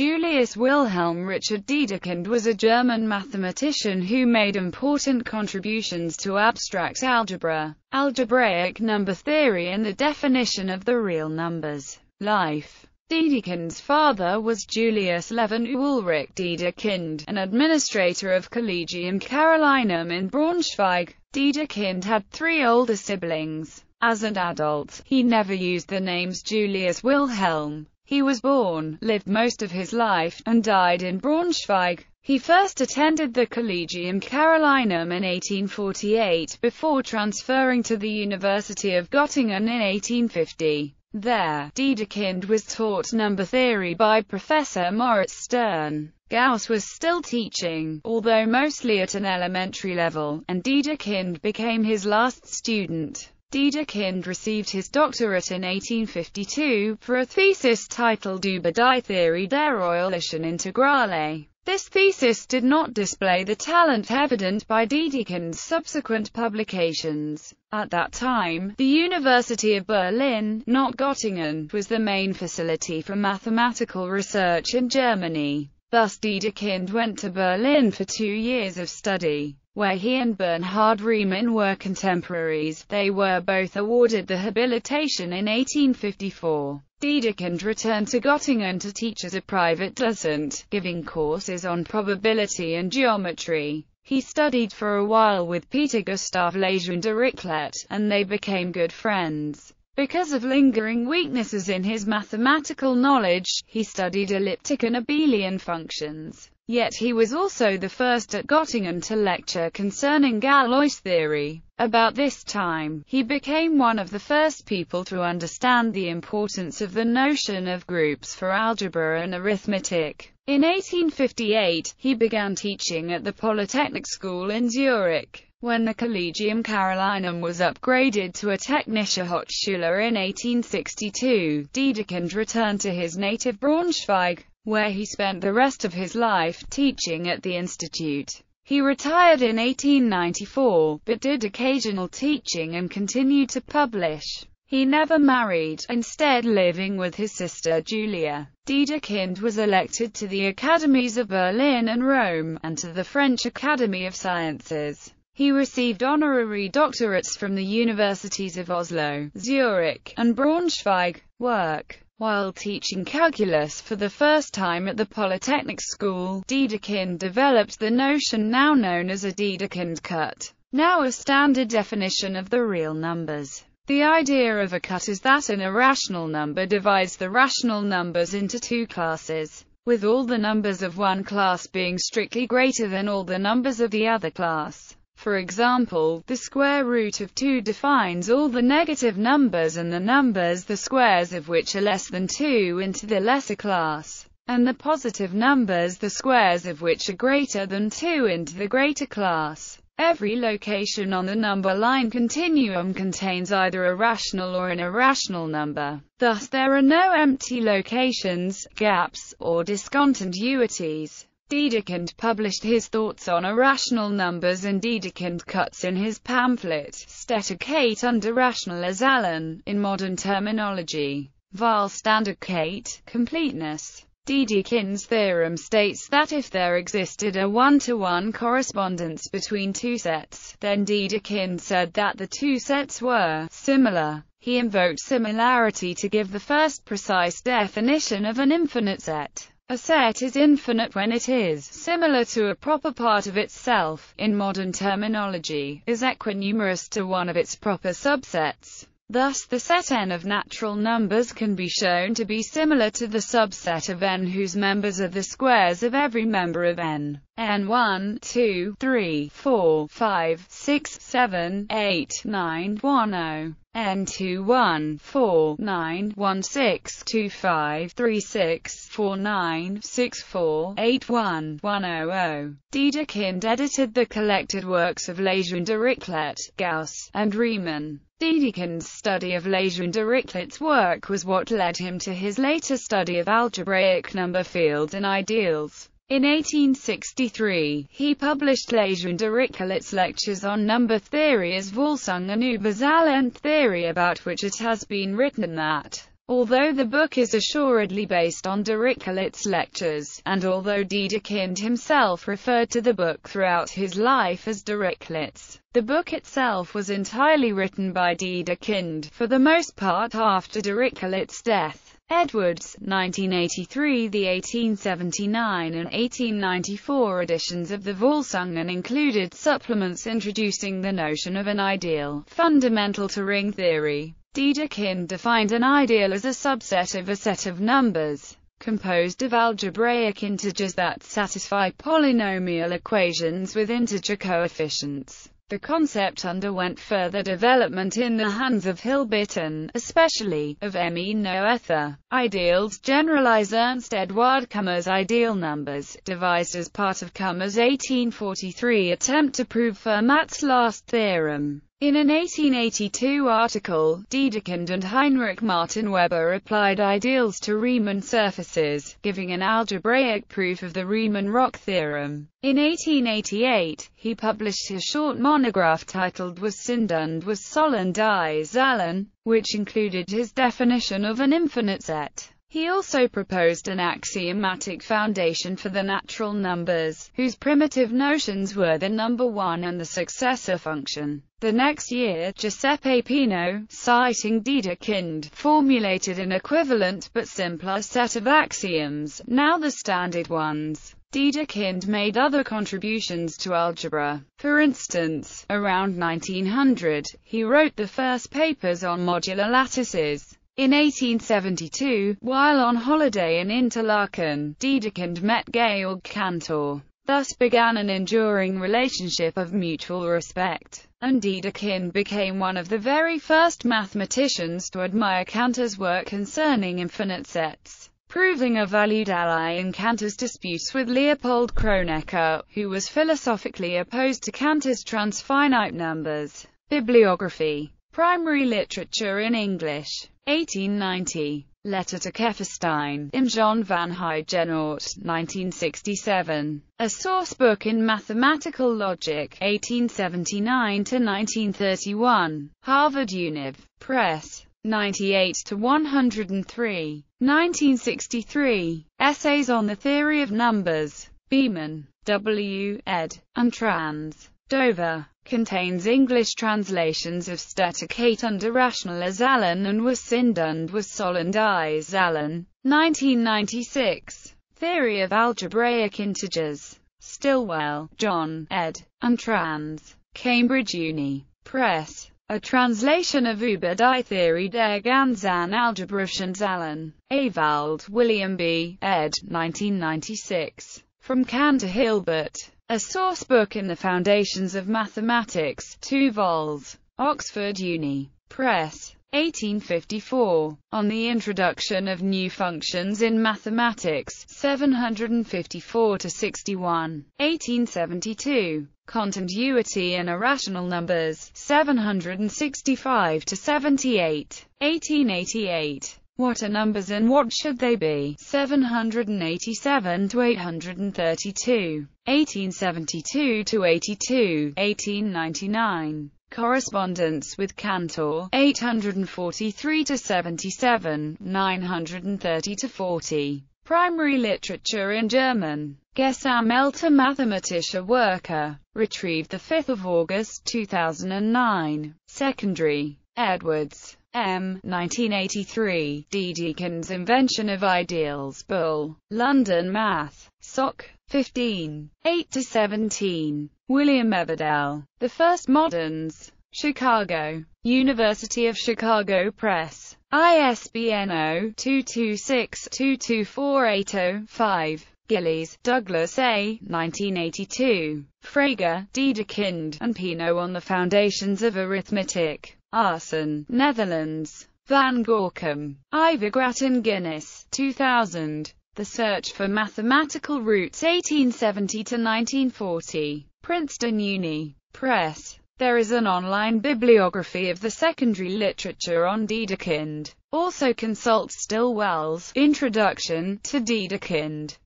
Julius Wilhelm Richard Dedekind was a German mathematician who made important contributions to abstract algebra, algebraic number theory and the definition of the real numbers. Life Dedekind's father was Julius Levin Ulrich Dedekind, an administrator of Collegium Carolinum in Braunschweig. Dedekind had three older siblings. As an adult, he never used the names Julius Wilhelm. He was born, lived most of his life, and died in Braunschweig. He first attended the Collegium Carolinum in 1848, before transferring to the University of Göttingen in 1850. There, Dedekind was taught number theory by Professor Moritz Stern. Gauss was still teaching, although mostly at an elementary level, and Dedekind became his last student. Dedekind received his doctorate in 1852, for a thesis titled Über die Theorie der Eulerischen Integrale. This thesis did not display the talent evident by Dedekind's subsequent publications. At that time, the University of Berlin, not Göttingen, was the main facility for mathematical research in Germany. Thus Dedekind went to Berlin for two years of study, where he and Bernhard Riemann were contemporaries. They were both awarded the habilitation in 1854. Dedekind returned to Göttingen to teach as a private docent, giving courses on probability and geometry. He studied for a while with Peter Gustav Lejeune Dirichlet, and they became good friends. Because of lingering weaknesses in his mathematical knowledge, he studied elliptic and abelian functions. Yet he was also the first at Göttingen to lecture concerning Galois theory. About this time, he became one of the first people to understand the importance of the notion of groups for algebra and arithmetic. In 1858, he began teaching at the Polytechnic School in Zurich. When the Collegium Carolinum was upgraded to a Technische Hochschule in 1862, Dedekind returned to his native Braunschweig where he spent the rest of his life teaching at the institute. He retired in 1894, but did occasional teaching and continued to publish. He never married, instead living with his sister Julia. Dedekind was elected to the Academies of Berlin and Rome, and to the French Academy of Sciences. He received honorary doctorates from the universities of Oslo, Zurich, and Braunschweig. Work while teaching calculus for the first time at the Polytechnic School, Dedekind developed the notion now known as a Dedekind cut, now a standard definition of the real numbers. The idea of a cut is that an irrational number divides the rational numbers into two classes, with all the numbers of one class being strictly greater than all the numbers of the other class. For example, the square root of 2 defines all the negative numbers and the numbers the squares of which are less than 2 into the lesser class, and the positive numbers the squares of which are greater than 2 into the greater class. Every location on the number line continuum contains either a rational or an irrational number. Thus there are no empty locations, gaps, or discontinuities. Dedekind published his thoughts on irrational numbers and Dedekind cuts in his pamphlet, Stetigkeit und irrationale Zahlen, in modern terminology. Vollständigkeit, completeness. Dedekind's theorem states that if there existed a one-to-one -one correspondence between two sets, then Dedekind said that the two sets were similar. He invoked similarity to give the first precise definition of an infinite set. A set is infinite when it is similar to a proper part of itself, in modern terminology, is equinumerous to one of its proper subsets. Thus the set n of natural numbers can be shown to be similar to the subset of n whose members are the squares of every member of n. n 1, 2, 3, 4, 5, 6, 7, 8, 9, 1, 0. n 2, 1, 4, 9, 1, 6, 2, 5, 3, 6, 4, 9, 6, 4, 8, 1, 1, 0, 0. Dedekind edited the collected works of Lejeune Dirichlet, Gauss, and Riemann. Dedekind's study of Lejeune Dirichlet's work was what led him to his later study of algebraic number fields and ideals. In 1863, he published Lejeune Dirichlet's lectures on number theory as Volsungen über Zahlen theory about which it has been written that Although the book is assuredly based on Dirichlet's lectures, and although Dedekind himself referred to the book throughout his life as Dirichlet's, the book itself was entirely written by Dedekind, for the most part after Dirichlet's death. Edwards, 1983 The 1879 and 1894 editions of the Vorlesungen included supplements introducing the notion of an ideal, fundamental to ring theory. Dedekind defined an ideal as a subset of a set of numbers composed of algebraic integers that satisfy polynomial equations with integer coefficients. The concept underwent further development in the hands of Hilbert and, especially, of Emmy Noether. Ideals generalize Ernst Eduard Kummer's ideal numbers, devised as part of Kummer's 1843 attempt to prove Fermat's last theorem. In an 1882 article, Dedekind and Heinrich Martin Weber applied ideals to Riemann surfaces, giving an algebraic proof of the Riemann-Roch theorem. In 1888, he published his short monograph titled Was sind und was sollen die Zahlen, which included his definition of an infinite set. He also proposed an axiomatic foundation for the natural numbers, whose primitive notions were the number one and the successor function. The next year, Giuseppe Peano, citing Dedekind, formulated an equivalent but simpler set of axioms, now the standard ones. Dedekind made other contributions to algebra. For instance, around 1900, he wrote the first papers on modular lattices. In 1872, while on holiday in Interlaken, Dedekind met Georg Cantor. Thus began an enduring relationship of mutual respect, and Dedekind became one of the very first mathematicians to admire Cantor's work concerning infinite sets, proving a valued ally in Cantor's disputes with Leopold Kronecker, who was philosophically opposed to Cantor's transfinite numbers. Bibliography Primary literature in English. 1890. Letter to Keferstein, Im John van Heijenoort, 1967. A Source Book in Mathematical Logic, 1879-1931. Harvard Univ. Press. 98 to 103. 1963. Essays on the Theory of Numbers. Beman, W. ed. and trans. Dover contains English translations of Stetigkeit under as Zahlen and was sind und was sollen die Zahlen. 1996. Theory of Algebraic Integers. Stillwell, John, ed. and trans. Cambridge Uni. Press. A translation of Über die Theorie der ganzen algebraischen Zahlen. Ewald, William B., ed. 1996. From Cantor Hilbert. A Source Book in the Foundations of Mathematics, 2 vols. Oxford Uni. Press. 1854. On the Introduction of New Functions in Mathematics, 754-61. 1872. Continuity in Irrational Numbers, 765-78. 1888. What are numbers and what should they be? 787 to 832. 1872 to 82. 1899. Correspondence with Cantor, 843 to 77, 930 to 40. Primary literature in German. Gesammelte mathematische Werke. Retrieved 5 August 2009. Secondary. Edwards. M. 1983, Dedekind's Invention of Ideals, Bull, London Math. Soc. 15. 8-17. William Everdell. The First Moderns. Chicago. University of Chicago Press. ISBN 0-226-22480-5. Gillies, Douglas A. 1982. Frege, Dedekind, and Peano on the Foundations of Arithmetic. Assen, Netherlands. Van Gorcum. Ivor Grattan-Guinness, 2000. The Search for Mathematical Roots 1870-1940. Princeton Uni. Press. There is an online bibliography of the secondary literature on Dedekind. Also consult Stillwell's Introduction to Dedekind.